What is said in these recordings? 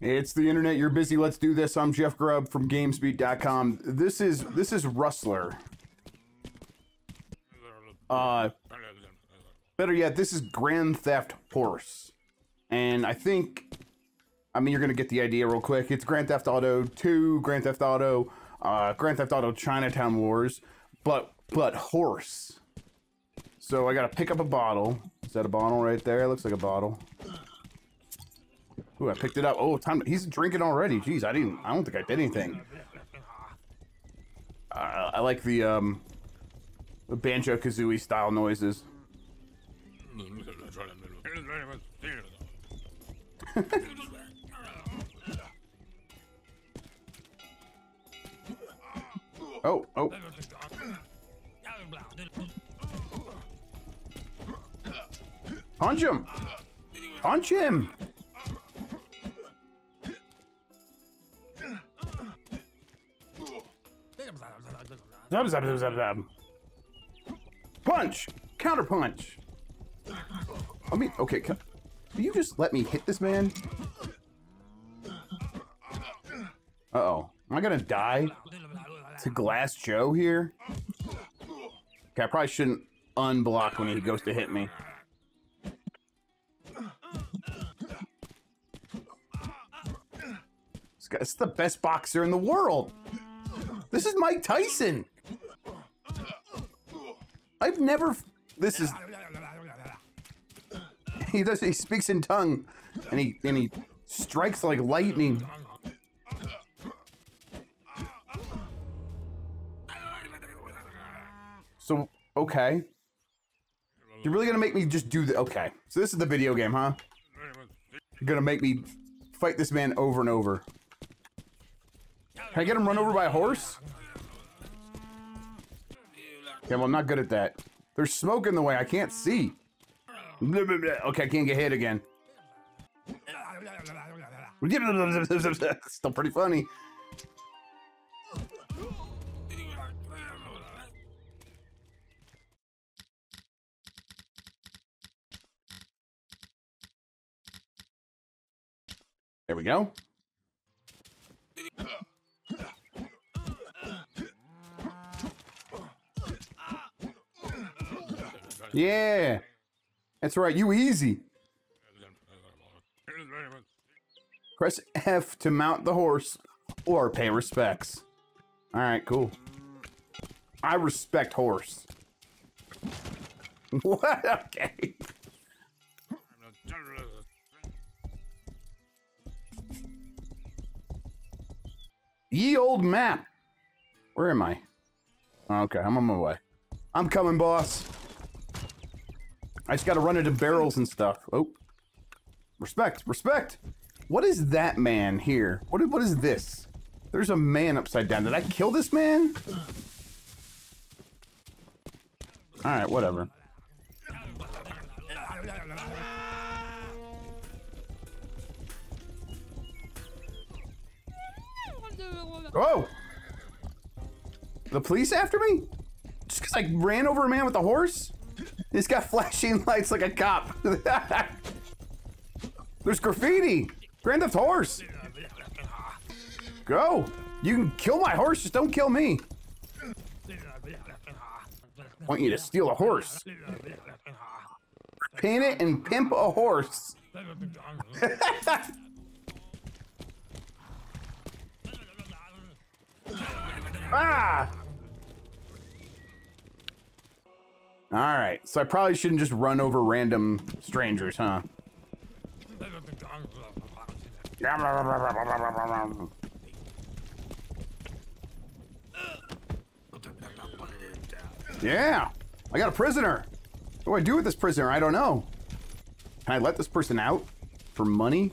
It's the internet. You're busy. Let's do this. I'm Jeff Grubb from GamesBeat.com. This is this is Rustler. Uh, better yet, this is Grand Theft Horse, and I think, I mean, you're gonna get the idea real quick. It's Grand Theft Auto 2, Grand Theft Auto, uh, Grand Theft Auto Chinatown Wars, but but horse. So I gotta pick up a bottle. That a bottle right there? It looks like a bottle. Ooh, I picked it up. Oh, time. He's drinking already. Jeez, I didn't. I don't think I did anything. Uh, I like the um, the Banjo-Kazooie style noises. oh, oh. Punch him! Punch him! Zab, zab, zab, zab, zab. Punch! Counter punch! I mean, okay, can, you just let me hit this man? Uh-oh. Am I gonna die to Glass Joe here? Okay, I probably shouldn't unblock when he goes to hit me. Guy's the best boxer in the world! This is Mike Tyson! I've never... This is... He does. He speaks in tongue, and he and he strikes like lightning. So okay, you're really gonna make me just do the okay. So this is the video game, huh? You're gonna make me fight this man over and over. Can I get him run over by a horse? Okay, well, I'm not good at that. There's smoke in the way. I can't see. Okay, I can't get hit again. Still pretty funny. There we go. Yeah. That's right. You easy. Press F to mount the horse or pay respects. All right, cool. I respect horse. What? Okay. Ye old map. Where am I? Okay, I'm on my way. I'm coming, boss. I just gotta run into barrels and stuff. Oh. Respect, respect! What is that man here? What, what is this? There's a man upside down. Did I kill this man? Alright, whatever. Oh! The police after me? Just because I ran over a man with a horse? He's got flashing lights like a cop. There's graffiti. Grand Theft Horse. Go. You can kill my horse, just don't kill me. I want you to steal a horse. Paint it and pimp a horse. ah! All right, so I probably shouldn't just run over random strangers, huh? Yeah, I got a prisoner. What do I do with this prisoner? I don't know. Can I let this person out for money?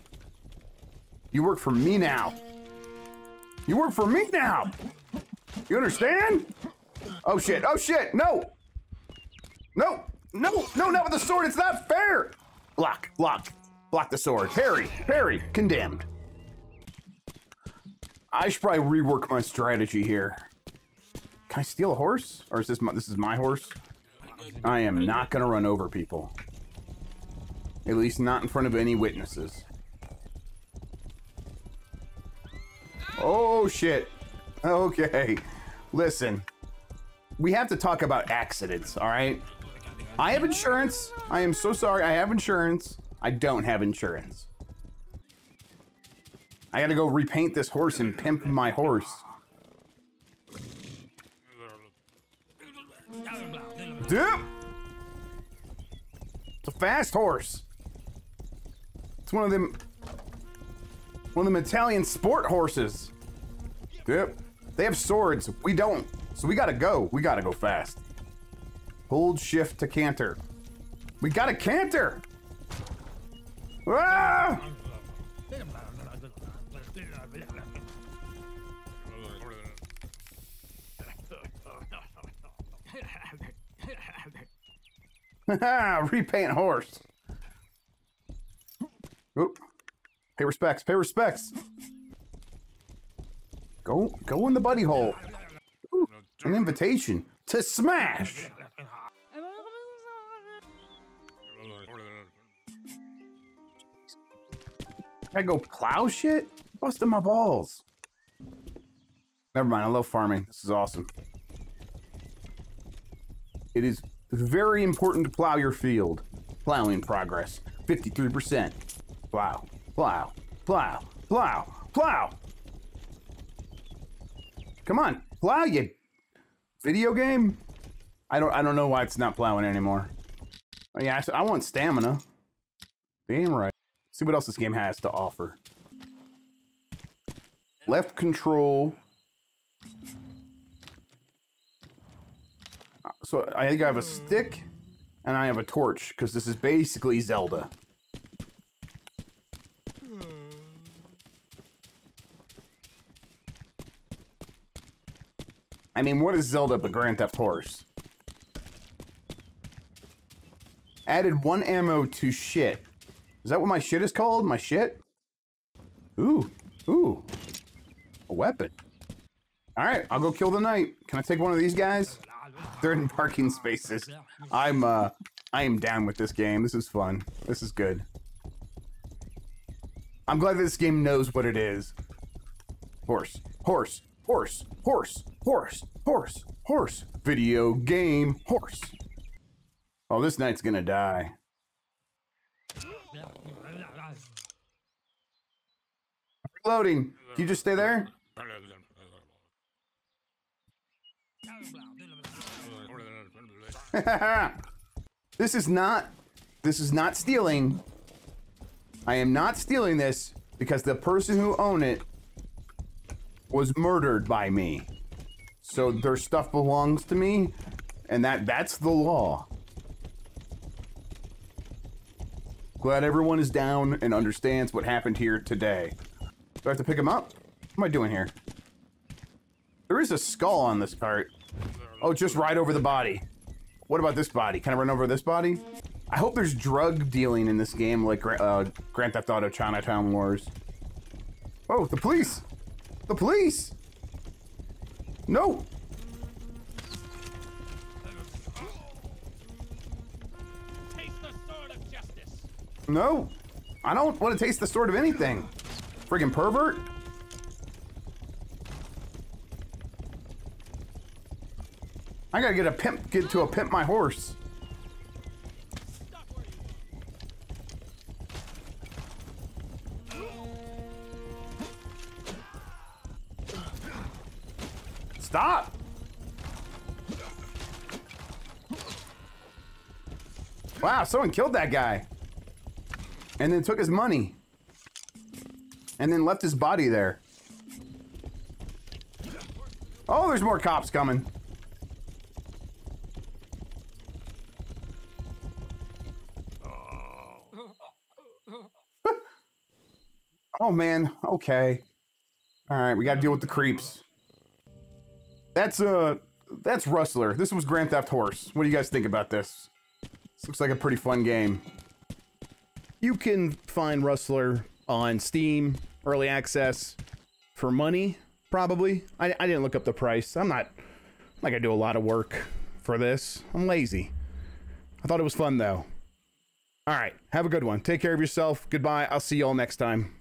You work for me now. You work for me now. You understand? Oh shit, oh shit, no! No! No! No, not with the sword! It's not fair! Block, block, block the sword. Parry, parry, condemned. I should probably rework my strategy here. Can I steal a horse? Or is this my, this is my horse? I am not gonna run over people. At least not in front of any witnesses. Oh, shit. Okay. Listen. We have to talk about accidents, alright? I have insurance. I am so sorry. I have insurance. I don't have insurance. I gotta go repaint this horse and pimp my horse. Dude! It's a fast horse. It's one of them. One of them Italian sport horses. Yep. They have swords. We don't. So we gotta go. We gotta go fast. Hold shift to canter. We got a canter! Ah! Repaint horse. Oop. Pay respects. Pay respects. Go, go in the buddy hole. Ooh, an invitation to smash. I go plow shit? Busting my balls. Never mind. I love farming. This is awesome. It is very important to plow your field. Plowing progress. 53%. Plow. Plow. Plow. Plow. Plow. Come on. Plow, you video game. I don't I don't know why it's not plowing anymore. Oh, yeah, I, I want stamina. Damn right. See what else this game has to offer. Left control. So I think I have a stick and I have a torch because this is basically Zelda. I mean, what is Zelda but Grand Theft Horse? Added one ammo to shit. Is that what my shit is called? My shit? Ooh. Ooh. A weapon. Alright, I'll go kill the knight. Can I take one of these guys? They're in parking spaces. I'm, uh, I am down with this game. This is fun. This is good. I'm glad this game knows what it is. Horse. Horse. Horse. Horse. Horse. Horse. Horse. Video game. Horse. Oh, this knight's gonna die. Reloading. Can you just stay there? this is not this is not stealing. I am not stealing this because the person who owned it was murdered by me. So their stuff belongs to me and that that's the law. Glad everyone is down and understands what happened here today. Do I have to pick him up? What am I doing here? There is a skull on this cart. Oh, just right over the body. What about this body? Can I run over this body? I hope there's drug dealing in this game like uh, Grand Theft Auto Chinatown Wars. Oh, the police! The police! No! No! I don't want to taste the sword of anything. Friggin' pervert. I gotta get a pimp, get to a pimp my horse. Stop! Wow, someone killed that guy. And then took his money. And then left his body there. Oh, there's more cops coming. oh man, okay. Alright, we gotta deal with the creeps. That's, uh, that's Rustler. This was Grand Theft Horse. What do you guys think about this? This looks like a pretty fun game. You can find Rustler on Steam, early access, for money, probably. I, I didn't look up the price. I'm not, like gonna do a lot of work for this. I'm lazy. I thought it was fun though. All right. Have a good one. Take care of yourself. Goodbye. I'll see y'all next time.